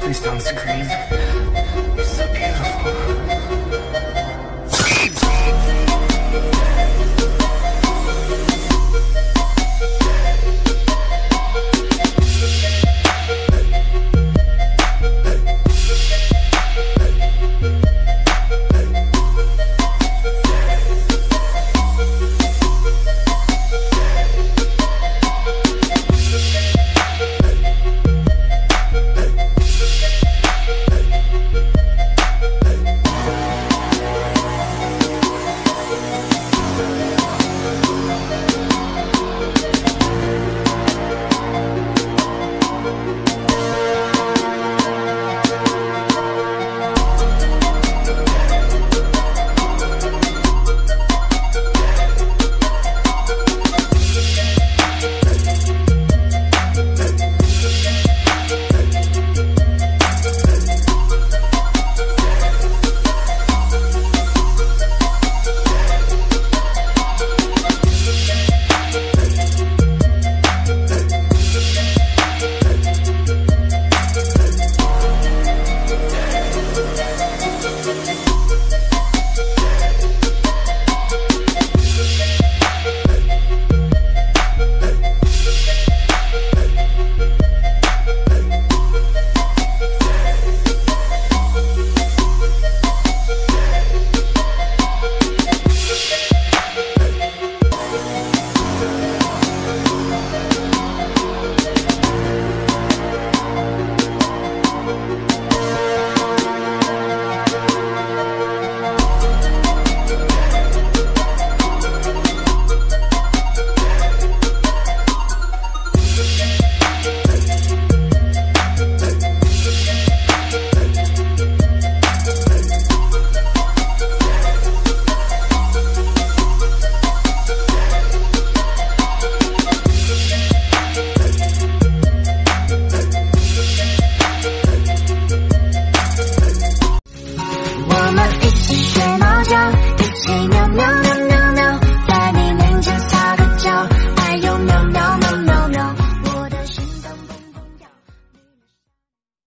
Please don't scream.